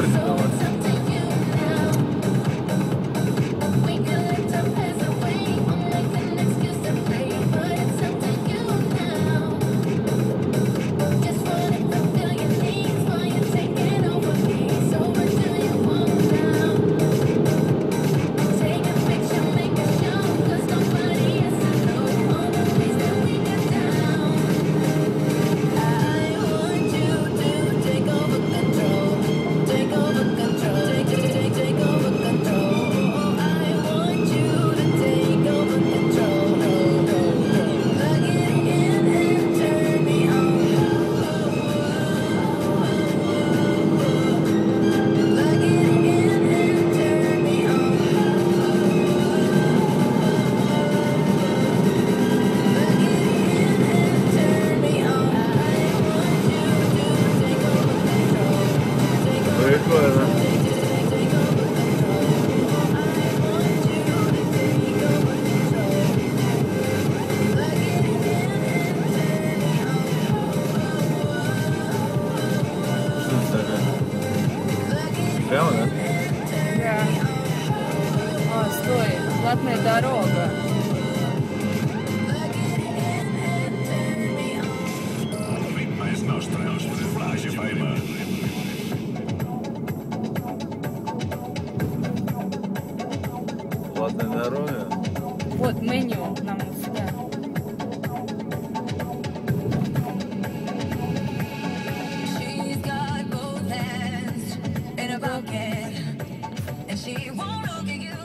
Sorry. платная дорога. Платная дорога? Вот меню нам сюда. She won't look at you.